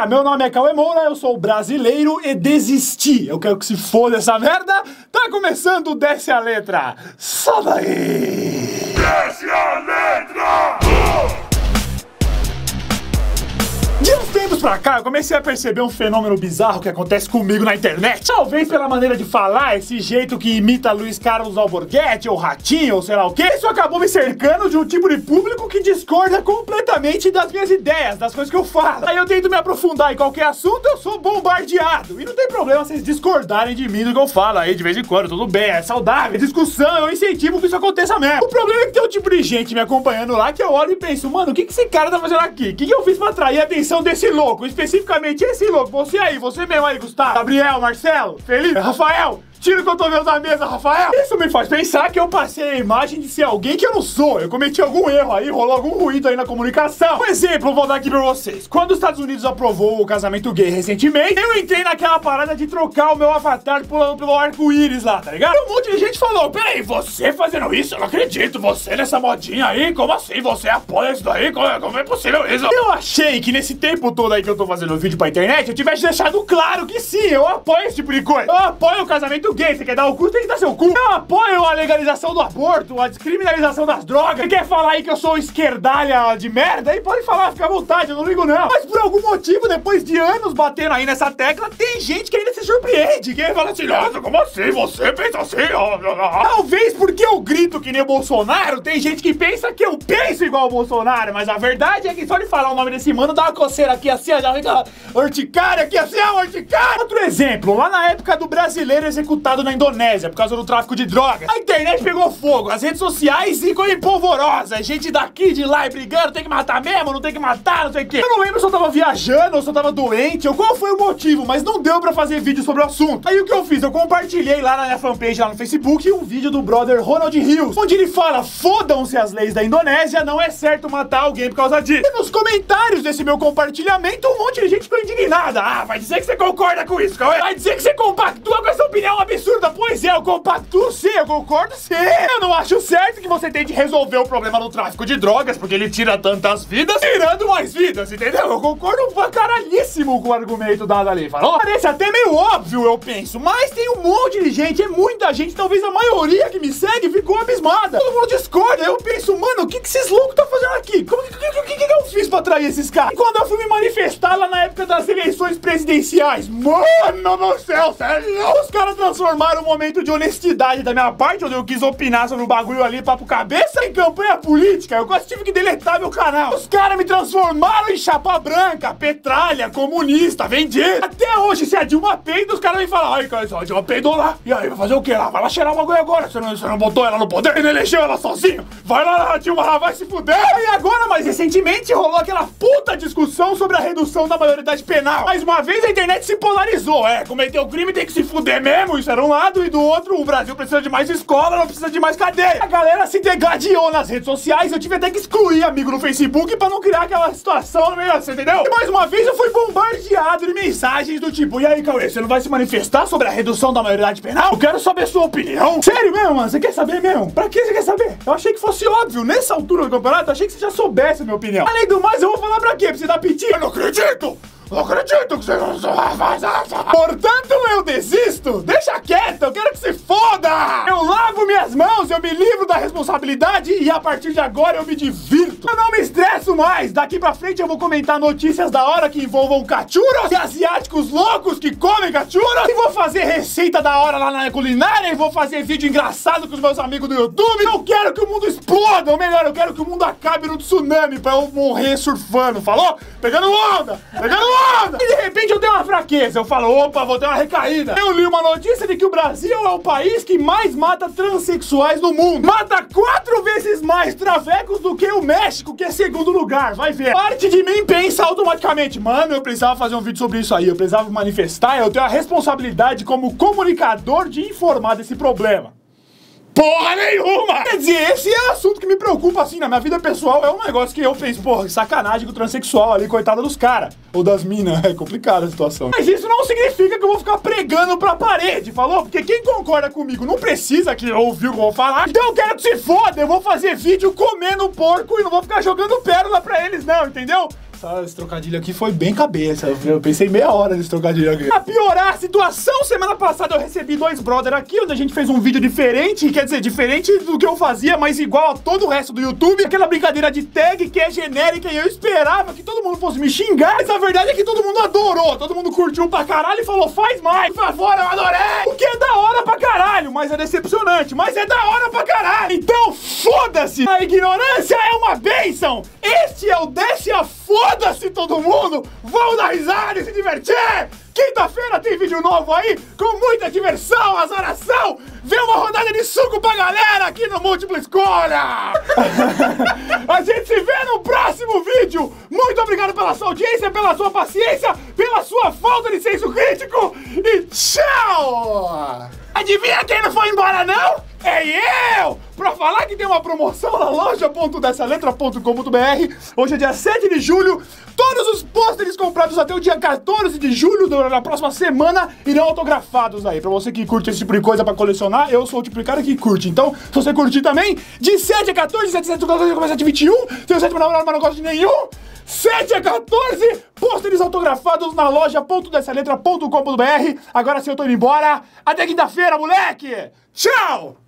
cá, meu nome é Cauê Moura, eu sou brasileiro e desisti. Eu quero que se foda essa merda. Tá começando Desce a Letra. Só daí! Pra cá, eu comecei a perceber um fenômeno bizarro que acontece comigo na internet. Talvez pela maneira de falar, esse jeito que imita Luiz Carlos Alborguete, ou Ratinho, ou sei lá o que, isso acabou me cercando de um tipo de público que discorda completamente das minhas ideias, das coisas que eu falo. Aí eu tento me aprofundar em qualquer assunto, eu sou bombardeado. E não tem problema vocês discordarem de mim do que eu falo aí de vez em quando, tudo bem, é saudável, é discussão, eu incentivo que isso aconteça mesmo. O problema é que tem um tipo de gente me acompanhando lá que eu olho e penso, mano, o que, que esse cara tá fazendo aqui? O que, que eu fiz pra atrair a atenção desse louco? Especificamente esse louco, você aí, você mesmo aí, Gustavo, Gabriel, Marcelo, Felipe, Rafael. Tira o cotovelo da mesa, Rafael! Isso me faz pensar que eu passei a imagem de ser alguém que eu não sou. Eu cometi algum erro aí, rolou algum ruído aí na comunicação. Um exemplo, vou dar aqui pra vocês. Quando os Estados Unidos aprovou o casamento gay recentemente, eu entrei naquela parada de trocar o meu avatar pulando pelo arco-íris lá, tá ligado? E um monte de gente falou: Peraí, você fazendo isso? Eu não acredito. Você nessa modinha aí? Como assim? Você apoia isso daí? Como, como é possível isso? Eu achei que nesse tempo todo aí que eu tô fazendo vídeo pra internet, eu tivesse deixado claro que sim, eu apoio esse tipo de coisa. Eu apoio o casamento gay. Você quer dar o cu, tem que dar seu cu. Eu apoio a legalização do aborto, a descriminalização das drogas. Você quer falar aí que eu sou esquerdalha de merda? Aí pode falar, fica à vontade, eu não ligo não. Mas por algum motivo, depois de anos batendo aí nessa tecla, tem gente que ainda se surpreende. Que fala assim, nossa, como assim? Você pensa assim? Talvez porque eu grito que nem o Bolsonaro, tem gente que pensa que eu penso igual o Bolsonaro. Mas a verdade é que só de falar o nome desse mano dá uma coceira aqui assim, já fica urticária aqui assim, ó, urticária. Outro exemplo, lá na época do brasileiro executado na Indonésia por causa do tráfico de drogas. A internet pegou fogo, as redes sociais ficam em polvorosa. Gente daqui, de lá e brigando, tem que matar mesmo, não tem que matar, não sei o quê. Eu não lembro se eu tava viajando ou se eu tava doente ou qual foi o motivo, mas não deu pra fazer vídeo sobre o assunto. Aí o que eu fiz? Eu compartilhei lá na minha fanpage, lá no Facebook, um vídeo do brother Ronald Hills, onde ele fala: fodam-se as leis da Indonésia, não é certo matar alguém por causa disso. E nos comentários desse meu compartilhamento, um monte de gente ficou indignada. Ah, vai dizer que você concorda com isso, Cauê? Vai dizer que você compactua com essa opinião absurda. Pois é, eu compacto sim, eu concordo sim. Eu não acho certo que você tente resolver o problema do tráfico de drogas, porque ele tira tantas vidas, tirando mais vidas, entendeu? Eu concordo pra caralhíssimo com o argumento dado ali. Falou? Parece até meio óbvio, eu penso, mas tem um monte de gente, é muita gente, talvez a maioria que me segue ficou abismada. Todo mundo discorda. Eu penso, mano, o que, que esses loucos estão fazendo aqui? Como que, que, que, que eu fiz pra atrair esses caras? E quando eu fui me manifestar lá na época das eleições presidenciais, mano do céu, sério? Os caras transformaram o momento de honestidade da minha parte, onde eu quis opinar sobre o bagulho ali, papo cabeça, em campanha política. Eu quase tive que deletar meu canal. Os caras me transformaram em chapa branca, petralha, comunista, vendido. Até hoje, se a Dilma peida, os caras vêm falar, ai, cara, a Dilma peidou lá. E aí, vai fazer o quê lá? Vai lá cheirar o bagulho agora. Você não, você não botou ela no poder? Você não elegeu ela sozinho? Vai lá, Dilma, lá, vai se fuder. E agora, mais recentemente, rolou aquela puta discussão sobre a redução da maioridade penal. Mais uma vez, a internet se polarizou. É, cometeu crime tem que se fuder mesmo, isso era um lado, e do outro, o Brasil precisa de mais escola, não precisa de mais cadeia. A galera se degladiou nas redes sociais, eu tive até que excluir amigo no Facebook pra não criar aquela situação no meio, você entendeu? E mais uma vez eu fui bombardeado de mensagens do tipo, e aí, Cauê, você não vai se manifestar sobre a redução da maioridade penal? Eu quero saber sua opinião. Sério mesmo, mano? Você quer saber mesmo? Pra que você quer saber? Eu achei que fosse óbvio, nessa altura do campeonato, eu achei que você já soubesse a minha opinião. Além do mais, eu vou falar pra quê? Pra você dar piti? Eu não acredito! Não acredito que você Portanto, eu desisto! Deixa smells. Eu me livro da responsabilidade e a partir de agora eu me divirto. Eu não me estresso mais! Daqui pra frente eu vou comentar notícias da hora que envolvam cachuros e asiáticos loucos que comem cachuros e vou fazer receita da hora lá na culinária e vou fazer vídeo engraçado com os meus amigos do YouTube. Eu quero que o mundo exploda, ou melhor, eu quero que o mundo acabe no tsunami pra eu morrer surfando, falou? Pegando onda! Pegando onda! E de repente eu tenho uma fraqueza. Eu falo, opa, vou ter uma recaída. Eu li uma notícia de que o Brasil é o país que mais mata transexuais no mundo. Mata quatro vezes mais travecos do que o México, que é segundo lugar. Vai ver. Parte de mim pensa automaticamente, mano, eu precisava fazer um vídeo sobre isso aí. Eu precisava manifestar. Eu tenho a responsabilidade como comunicador de informar desse problema. Porra nenhuma! Quer dizer, esse é assunto que me preocupa assim na minha vida pessoal. É um negócio que eu penso, porra, sacanagem com o transexual ali, coitada dos caras. Ou das minas. É complicada a situação. Mas isso não significa que eu vou ficar pregando pra parede, falou? Porque quem concorda comigo não precisa que ouviu o que eu vou falar. Então eu quero que se foda. Eu vou fazer vídeo comendo porco e não vou ficar jogando pérola pra eles, não, entendeu? Nossa, esse trocadilho aqui foi bem cabeça. Eu pensei meia hora nesse trocadilho aqui. Pra piorar a situação, semana passada eu recebi dois brother aqui, onde a gente fez um vídeo diferente, quer dizer, diferente do que eu fazia, mas igual a todo o resto do YouTube. Aquela brincadeira de tag que é genérica e eu esperava que todo mundo fosse me xingar, mas a verdade é que todo mundo adorou, todo mundo curtiu pra caralho e falou, faz mais, por favor, eu adorei. O que é da hora pra caralho, mas é decepcionante, mas é da hora pra caralho. Então, foda-se! A ignorância é uma bênção! Este é o Desce a Foda-se todo mundo! Vão dar risada e se divertir! Quinta-feira tem vídeo novo aí, com muita diversão, azaração! Vê uma rodada de suco pra galera aqui no Múltipla Escolha! A gente se vê no próximo vídeo! Muito obrigado pela sua audiência, pela sua paciência, pela sua falta de senso crítico e tchau! Adivinha quem não foi embora não? É eu! Pra falar que tem uma promoção na loja.dessaletra.com.br Hoje é dia 7 de julho Todos os comprados até o dia 14 de julho na próxima semana irão autografados aí. Pra você que curte esse tipo de coisa pra colecionar, eu sou o tipo de cara que curte. Então, se você curtir também, de 7 a 14, 7 a 7 começa a 21, tem o 7 namorado, mas não gosto de nenhum. 7 a 14, pôsteres autografados na loja.dessaletra.com.br. Agora sim eu tô indo embora. Até quinta-feira, moleque! Tchau!